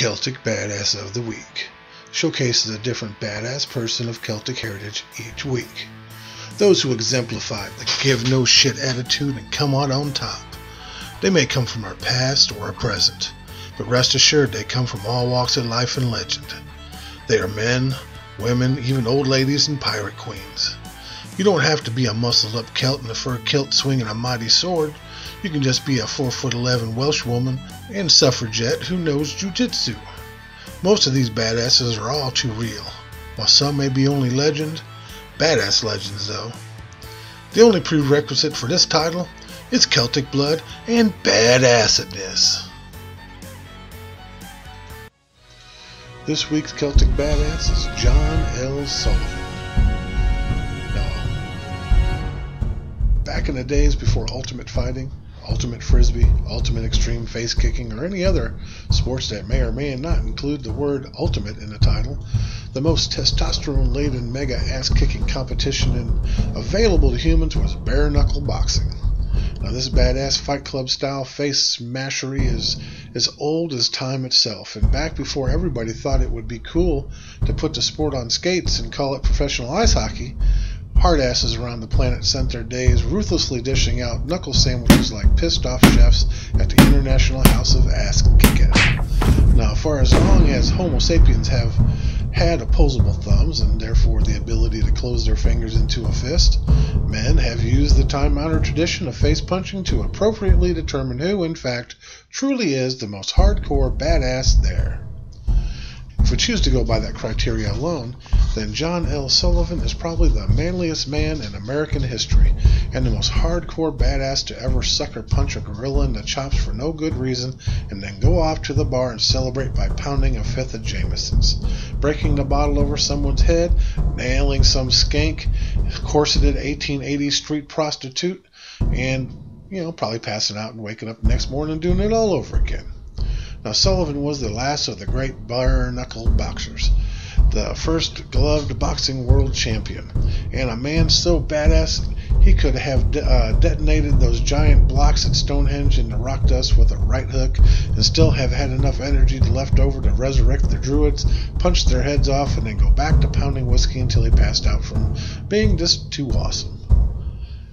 Celtic Badass of the Week showcases a different badass person of Celtic heritage each week. Those who exemplify the give no shit attitude and come out on top. They may come from our past or our present, but rest assured they come from all walks of life and legend. They are men, women, even old ladies and pirate queens. You don't have to be a muscled up Celt in a fur kilt swinging a mighty sword. You can just be a 4 foot 11 Welsh woman and suffragette who knows jujitsu. Most of these badasses are all too real. While some may be only legend, badass legends though. The only prerequisite for this title is Celtic blood and badassedness. This week's Celtic badass is John L. Sullivan. Back in the days before ultimate fighting, ultimate frisbee, ultimate extreme face kicking, or any other sports that may or may not include the word ultimate in the title, the most testosterone laden mega ass kicking competition in, available to humans was bare knuckle boxing. Now, this badass Fight Club style face smashery is as old as time itself, and back before everybody thought it would be cool to put the sport on skates and call it professional ice hockey, Hardasses around the planet spent their days ruthlessly dishing out knuckle sandwiches like pissed off chefs at the International House of Ass Kicking. Now, for as long as Homo sapiens have had opposable thumbs and therefore the ability to close their fingers into a fist, men have used the time honored tradition of face punching to appropriately determine who, in fact, truly is the most hardcore badass there. If we choose to go by that criteria alone, then John L. Sullivan is probably the manliest man in American history and the most hardcore badass to ever sucker punch a gorilla in the chops for no good reason and then go off to the bar and celebrate by pounding a fifth of Jameson's, breaking the bottle over someone's head, nailing some skank, corseted 1880s street prostitute, and, you know, probably passing out and waking up the next morning and doing it all over again. Now, Sullivan was the last of the great bare knuckle boxers, the first gloved boxing world champion, and a man so badass he could have de- uh, detonated those giant blocks at Stonehenge in the rock dust with a right hook and still have had enough energy left over to resurrect the Druids, punch their heads off, and then go back to pounding whiskey until he passed out from being just too awesome.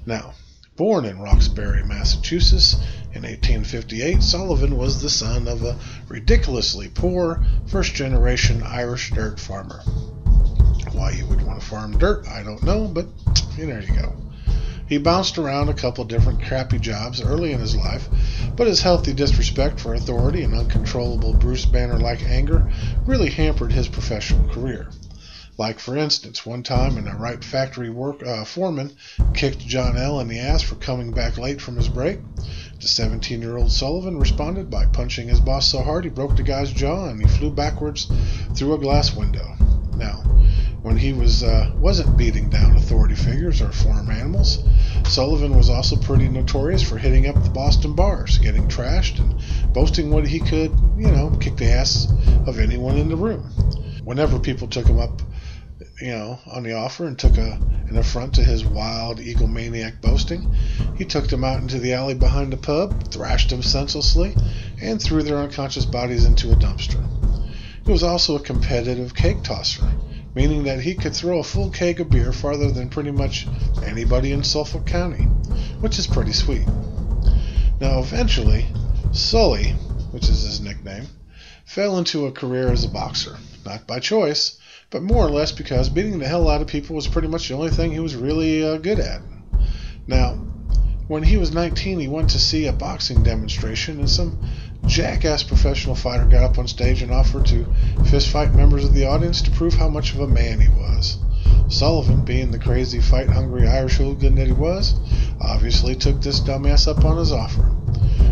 Now, born in Roxbury, Massachusetts, in 1858, Sullivan was the son of a ridiculously poor first generation Irish dirt farmer. Why you would want to farm dirt, I don't know, but there you go. He bounced around a couple different crappy jobs early in his life, but his healthy disrespect for authority and uncontrollable Bruce Banner like anger really hampered his professional career. Like, for instance, one time an Wright factory work uh, foreman kicked John L. in the ass for coming back late from his break. The 17 year old Sullivan responded by punching his boss so hard he broke the guy's jaw and he flew backwards through a glass window. Now, when he was uh, wasn't beating down authority figures or farm animals, Sullivan was also pretty notorious for hitting up the Boston bars, getting trashed, and boasting what he could, you know, kick the ass of anyone in the room. Whenever people took him up you know, on the offer and took a, an affront to his wild egomaniac boasting. He took them out into the alley behind the pub, thrashed them senselessly, and threw their unconscious bodies into a dumpster. He was also a competitive cake tosser, meaning that he could throw a full keg of beer farther than pretty much anybody in Suffolk County, which is pretty sweet. Now, eventually, Sully, which is his nickname, fell into a career as a boxer, not by choice but more or less because beating the hell out of people was pretty much the only thing he was really uh, good at. Now, when he was 19, he went to see a boxing demonstration, and some jackass professional fighter got up on stage and offered to fistfight members of the audience to prove how much of a man he was. Sullivan, being the crazy fight hungry Irish hooligan that he was, obviously took this dumbass up on his offer.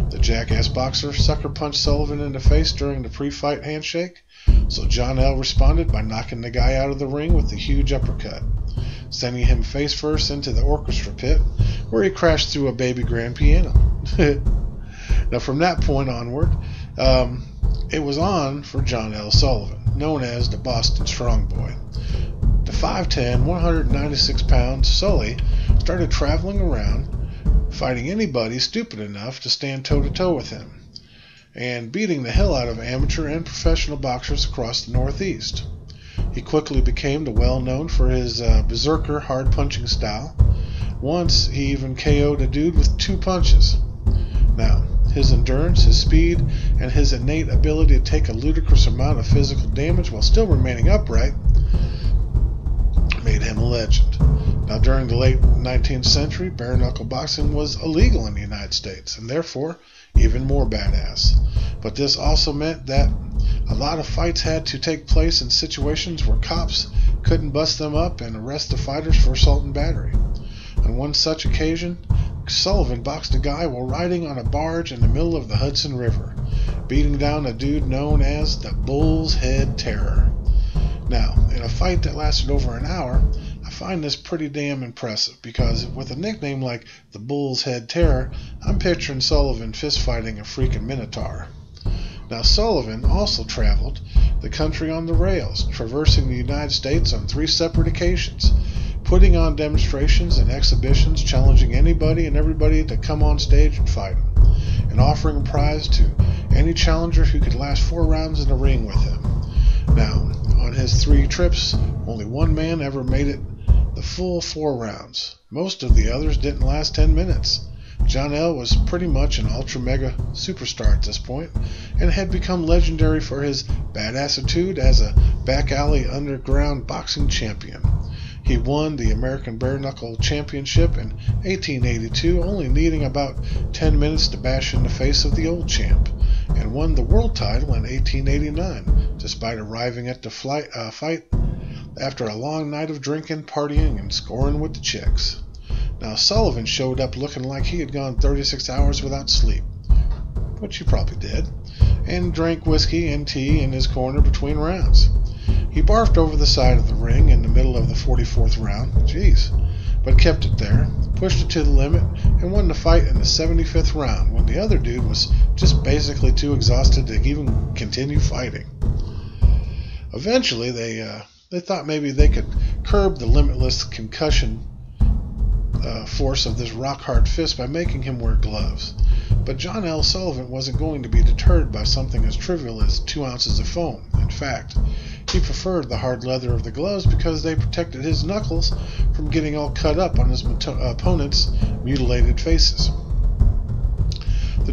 The jackass boxer sucker punched Sullivan in the face during the pre fight handshake, so John L. responded by knocking the guy out of the ring with a huge uppercut, sending him face first into the orchestra pit, where he crashed through a baby grand piano. now, from that point onward, um, it was on for John L. Sullivan, known as the Boston Strong Boy. The 5'10, 196 pound Sully started traveling around, fighting anybody stupid enough to stand toe to toe with him. and beating the hell out of amateur and professional boxers across the Northeast. He quickly became the well known for his uh, berserker hard punching style. Once he even KO'd a dude with two punches. Now, his endurance, his speed, and his innate ability to take a ludicrous amount of physical damage while still remaining upright made him a legend. Now, during the late 19th century, bare knuckle boxing was illegal in the United States, and therefore even more badass. But this also meant that a lot of fights had to take place in situations where cops couldn't bust them up and arrest the fighters for assault and battery. On one such occasion, Sullivan boxed a guy while riding on a barge in the middle of the Hudson River, beating down a dude known as the Bull's Head Terror. Now, a fight that lasted over an hour, I find this pretty damn impressive because with a nickname like the Bull's Head Terror, I'm picturing Sullivan fistfighting a freaking Minotaur. Now, Sullivan also traveled the country on the rails, traversing the United States on three separate occasions, putting on demonstrations and exhibitions challenging anybody and everybody to come on stage and fight him, and offering a prize to any challenger who could last four rounds in the ring with him. Now, on his three trips, only one man ever made it the full four rounds. Most of the others didn't last 10 minutes. John L. was pretty much an ultra mega superstar at this point and had become legendary for his badassitude as a back alley underground boxing champion. He won the American Bare Knuckle Championship in 1882, only needing about 10 minutes to bash in the face of the old champ, and won the world title in 1889, despite arriving at the flight, uh, fight after a long night of drinking, partying, and scoring with the chicks. Now, Sullivan showed up looking like he had gone 36 hours without sleep, which he probably did, and drank whiskey and tea in his corner between rounds. He barfed over the side of the ring in the middle of the 44th round, jeez, but kept it there, pushed it to the limit, and won the fight in the 75th round when the other dude was just basically too exhausted to even continue fighting. Eventually, they uh, they thought maybe they could curb the limitless concussion uh, force of this rock hard fist by making him wear gloves. But John L. Sullivan wasn't going to be deterred by something as trivial as two ounces of foam. In fact, he preferred the hard leather of the gloves because they protected his knuckles from getting all cut up on his opponent's mutilated faces.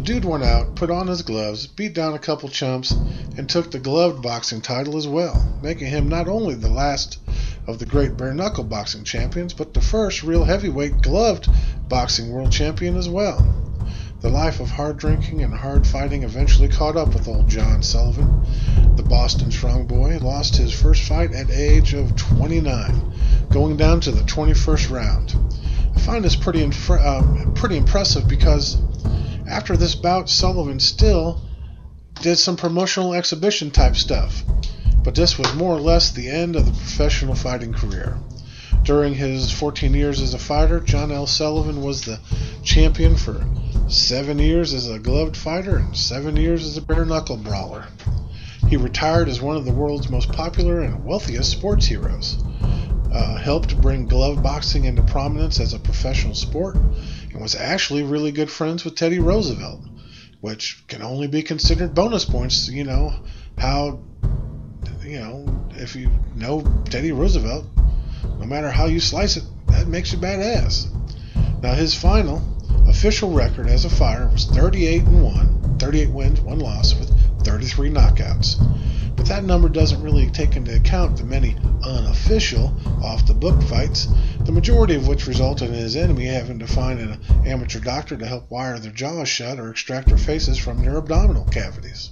Dude went out, put on his gloves, beat down a couple chumps, and took the gloved boxing title as well, making him not only the last of the great bare knuckle boxing champions, but the first real heavyweight gloved boxing world champion as well. The life of hard drinking and hard fighting eventually caught up with old John Sullivan. The Boston strong boy lost his first fight at age of 29, going down to the 21st round. I find this pretty, uh, pretty impressive because after this bout, Sullivan still did some promotional exhibition type stuff, but this was more or less the end of the professional fighting career. During his 14 years as a fighter, John L. Sullivan was the champion for seven years as a gloved fighter and seven years as a bare knuckle brawler. He retired as one of the world's most popular and wealthiest sports heroes. Uh, helped bring glove boxing into prominence as a professional sport and was actually really good friends with Teddy Roosevelt, which can only be considered bonus points. You know, how, you know, if you know Teddy Roosevelt, no matter how you slice it, that makes you badass. Now, his final official record as a fighter was 38 and 1, 38 wins, 1 loss, with 33 knockouts. But that number doesn't really take into account the many unofficial off the book fights, the majority of which resulted in his enemy having to find an amateur doctor to help wire their jaws shut or extract their faces from their abdominal cavities.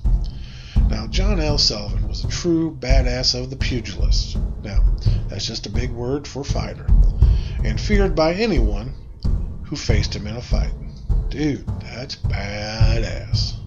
Now, John L. Sullivan was a true badass of the pugilist. Now, that's just a big word for fighter, and feared by anyone who faced him in a fight. Dude, that's badass.